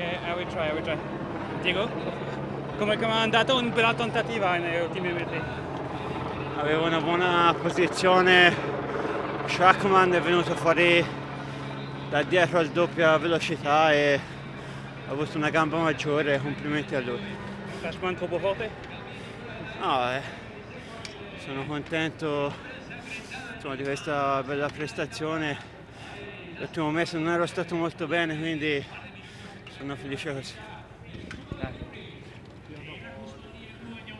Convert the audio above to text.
Yeah, I will try, I will try. Diego, come, come è andata una bella tentativa negli ultimi metri? Avevo una buona posizione, Schwackman è venuto fuori da dietro a doppia velocità e ha avuto una gamba maggiore, complimenti a lui. Flashman troppo forte? No, eh, sono contento insomma, di questa bella prestazione. L'ultimo mese non ero stato molto bene, quindi Шановні ще раз.